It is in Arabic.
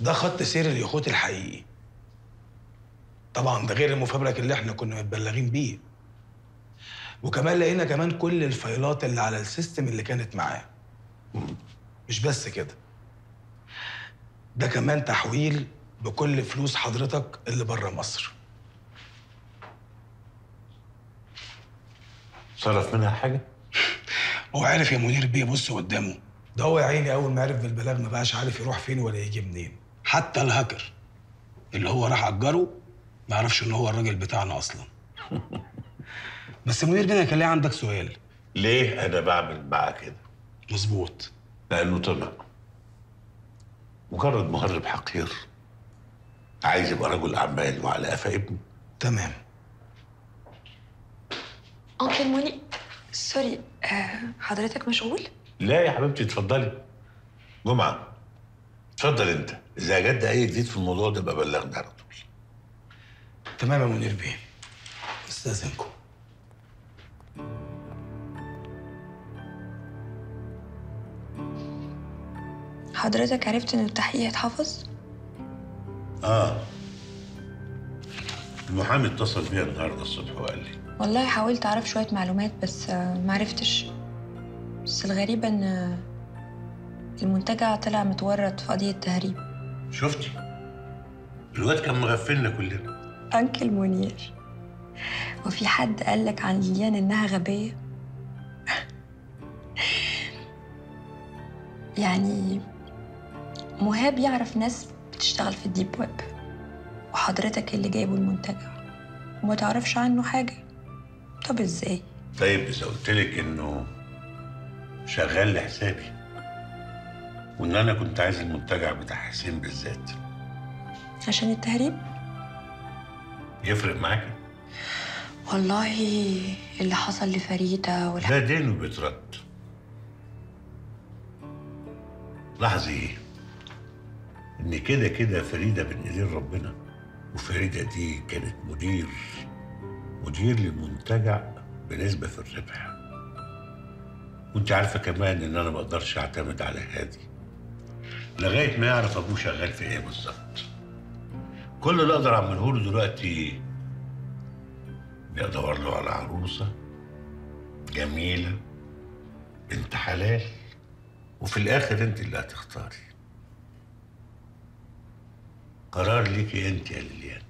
ده خط سير اليخوت الحقيقي. طبعا ده غير المفبرك اللي إحنا كنا متبلغين بيه. وكمان لقينا كمان كل الفايلات اللي على ال system اللي كانت معاه. مش بس كده. ده كمان تحويل بكل فلوس حضرتك اللي بره مصر. صرف منها حاجة؟ هو عارف يا منير بيه بص قدامه. ده هو يا عيني أول ما عرف بالبلاغ ما بقاش عارف يروح فين ولا يجي منين. حتى الهاكر اللي هو راح أجره ما يعرفش إن هو الراجل بتاعنا أصلا. بس منير أنا كان ليه عندك سؤال. ليه أنا بعمل معاه كده؟ مظبوط. لأنه طلع. مجرد مهرب حقير. عايز يبقى رجل أعمال وعلى قفا ابنه. تمام. أنكل موني سوري آه حضرتك مشغول؟ لا يا حبيبتي اتفضلي. جمعة. اتفضل انت. إذا جد أي جديد في الموضوع ده يبقى بلغني على طول. تمام يا منير بيه. استأذنكم. حضرتك عرفت إن التحقيق اتحفظ؟ آه. المحامي اتصل بيا النهارده الصبح وقال لي. والله حاولت أعرف شوية معلومات بس آه معرفتش. بس الغريبة إن المنتجع طلع متورط في قضية تهريب. شفتي؟ الواد كان مغفلنا كلنا. أنكل منير وفي حد قالك عن ليليان إنها غبية؟ يعني مهاب يعرف ناس بتشتغل في الديب ويب وحضرتك اللي جايبه المنتجع وما تعرفش عنه حاجة؟ طب إزاي؟ طيب إذا قلت لك إنه شغال لحسابي. وإن أنا كنت عايز المنتجع بتاع حسين بالذات. عشان التهريب؟ يفرق معاكي والله اللي حصل لفريدة والح... ده دينه بيترد لاحظي إن كده كده فريدة بين إيدين ربنا وفريدة دي كانت مدير مدير لمنتجع بنسبة في الربح. وأنت عارفة كمان إن أنا ما أقدرش أعتمد على هادي لغاية ما يعرف أبوه شغال في إيه بالظبط. كل اللي أقدر أعمله له دلوقتي إني أدور له على عروسة جميلة بنت حلال وفي الآخر أنت اللي هتختاري. قرار ليكي أنت يا ليليان.